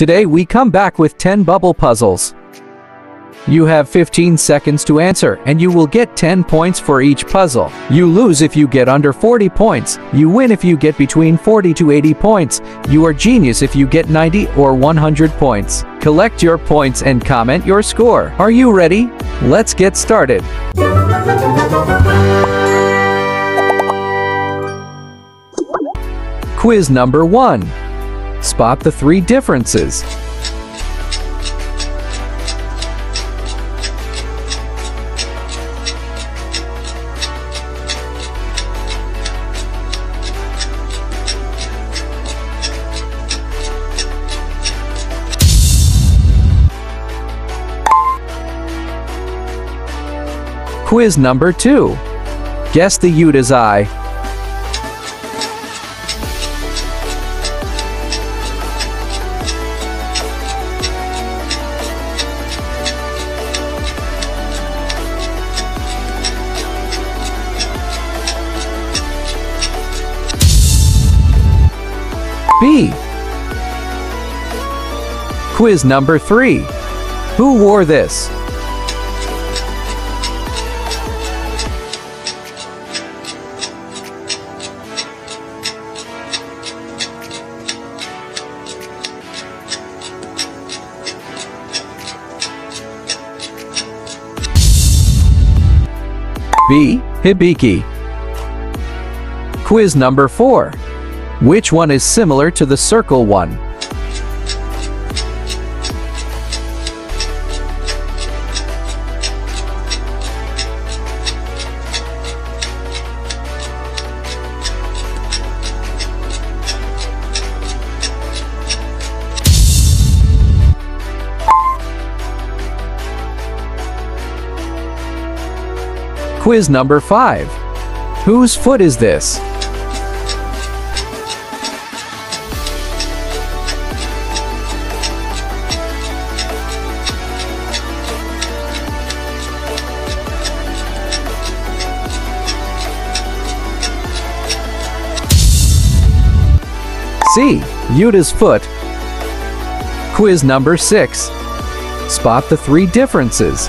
Today we come back with 10 bubble puzzles. You have 15 seconds to answer and you will get 10 points for each puzzle. You lose if you get under 40 points. You win if you get between 40 to 80 points. You are genius if you get 90 or 100 points. Collect your points and comment your score. Are you ready? Let's get started. Quiz number 1. Spot the three differences. Quiz number 2. Guess the Uta's eye. B. Quiz number 3. Who wore this? B. Hibiki. Quiz number 4. Which one is similar to the circle one? Quiz number 5. Whose foot is this? C. Uta's foot. Quiz number 6. Spot the three differences.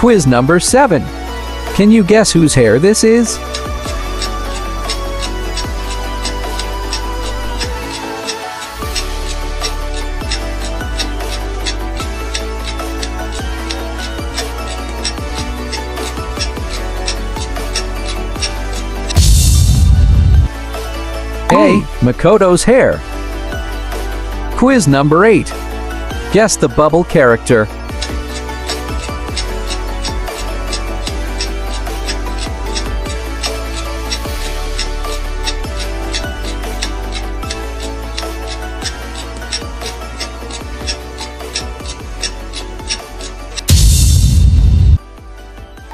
Quiz number 7. Can you guess whose hair this is? Oh. A. Makoto's hair. Quiz number 8. Guess the bubble character.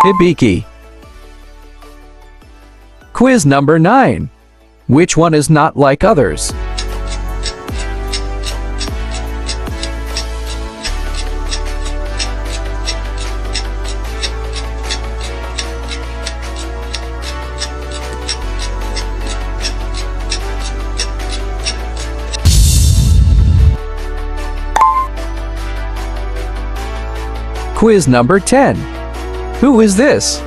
Hibiki. Quiz number 9. Which one is not like others? Quiz number 10. Who is this?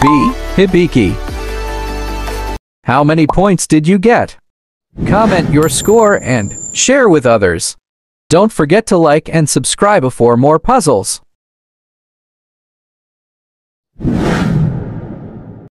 B. Hibiki. How many points did you get? Comment your score and share with others. Don't forget to like and subscribe for more puzzles.